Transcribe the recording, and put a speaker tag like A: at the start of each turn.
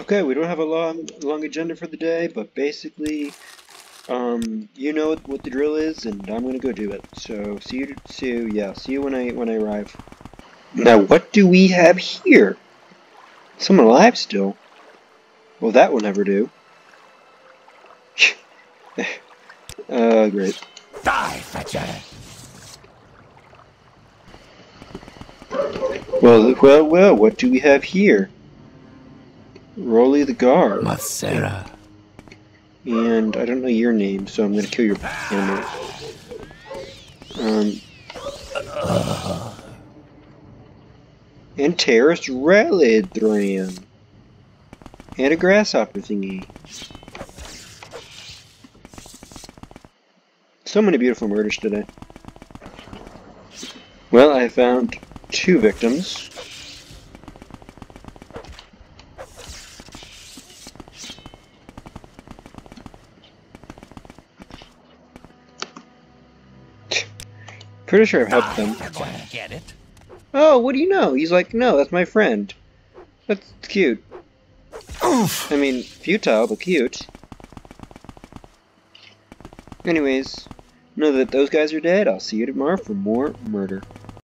A: Okay, we don't have a long, long agenda for the day, but basically, um, you know what the drill is, and I'm gonna go do it. So, see you, see you, yeah, see you when I, when I arrive. Now, what do we have here? Someone alive still? Well, that will never do. uh, great.
B: Die, Fetcher!
A: Well, well, well, what do we have here? Rolly the guard.
B: Macera.
A: And I don't know your name, so I'm gonna kill your animal. Um. And Terrace Relidram. And a grasshopper thingy. So many beautiful murders today. Well, I found two victims. Pretty sure I've helped ah, them.
B: You're get it.
A: Oh, what do you know? He's like, no, that's my friend. That's cute.
B: Oof!
A: I mean, futile, but cute. Anyways, know that those guys are dead. I'll see you tomorrow for more murder.